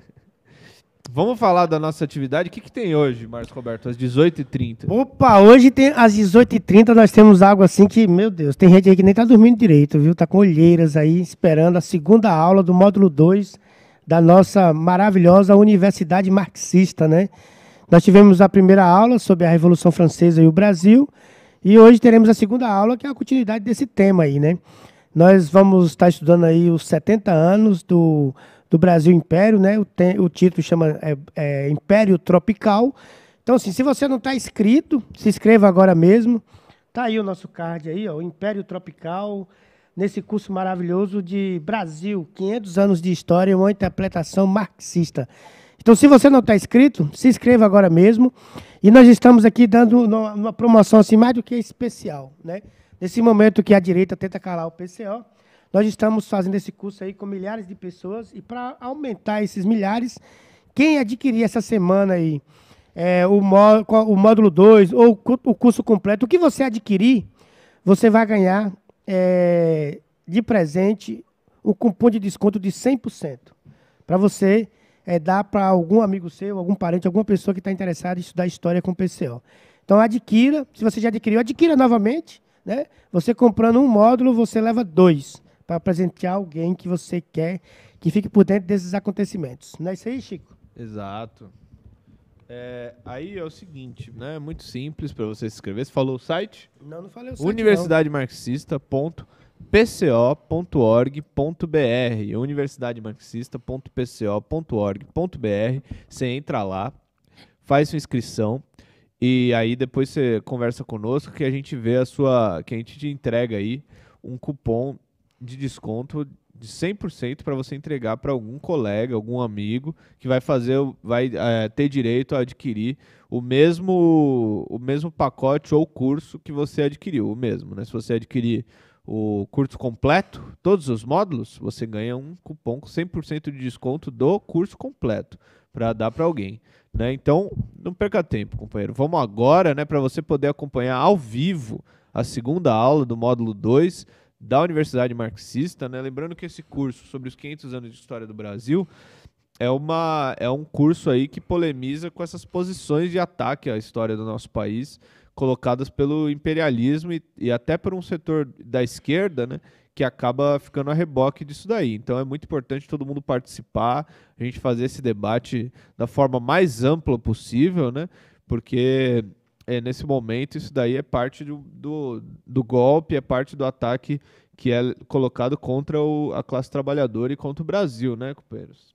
Vamos falar da nossa atividade. O que, que tem hoje, Marcos Roberto? Às 18h30. Opa, hoje tem às 18h30 nós temos algo assim que, meu Deus, tem gente aí que nem tá dormindo direito, viu? Tá com olheiras aí, esperando a segunda aula do módulo 2 da nossa maravilhosa Universidade Marxista, né? Nós tivemos a primeira aula sobre a Revolução Francesa e o Brasil, e hoje teremos a segunda aula, que é a continuidade desse tema aí, né? Nós vamos estar estudando aí os 70 anos do, do Brasil Império, né? O, tem, o título chama é, é, Império Tropical. Então, assim, se você não está inscrito, se inscreva agora mesmo. Tá aí o nosso card aí, ó, o Império Tropical, nesse curso maravilhoso de Brasil, 500 anos de história, uma interpretação marxista. Então, se você não está inscrito, se inscreva agora mesmo. E nós estamos aqui dando uma promoção assim, mais do que especial. Né? Nesse momento que a direita tenta calar o PCO, nós estamos fazendo esse curso aí com milhares de pessoas. E para aumentar esses milhares, quem adquirir essa semana aí é, o, mó, o módulo 2 ou o curso completo, o que você adquirir, você vai ganhar é, de presente o cupom de desconto de 100%. Para você é, dar para algum amigo seu, algum parente, alguma pessoa que está interessada em estudar história com PCO. Então adquira, se você já adquiriu, adquira novamente. Né? Você comprando um módulo, você leva dois para presentear alguém que você quer que fique por dentro desses acontecimentos. Não é isso aí, Chico? Exato. É, aí é o seguinte, né? É muito simples para você se inscrever. Você falou o site? Não, não falei o site. universidademarxista.pco.org.br universidademarxista.pco.org.br Você entra lá, faz sua inscrição e aí depois você conversa conosco que a gente vê a sua, que a gente te entrega aí um cupom de desconto de 100% para você entregar para algum colega, algum amigo que vai fazer, vai é, ter direito a adquirir o mesmo, o mesmo pacote ou curso que você adquiriu, o mesmo, né? Se você adquirir o curso completo, todos os módulos, você ganha um cupom com 100% de desconto do curso completo para dar para alguém, né? Então, não perca tempo, companheiro. Vamos agora, né, para você poder acompanhar ao vivo a segunda aula do módulo 2 da Universidade Marxista, né? Lembrando que esse curso sobre os 500 anos de história do Brasil é, uma, é um curso aí que polemiza com essas posições de ataque à história do nosso país colocadas pelo imperialismo e, e até por um setor da esquerda, né? que acaba ficando a reboque disso daí. Então é muito importante todo mundo participar, a gente fazer esse debate da forma mais ampla possível, né? Porque é, nesse momento isso daí é parte do, do, do, golpe, é parte do ataque que é colocado contra o, a classe trabalhadora e contra o Brasil, né, companheiros?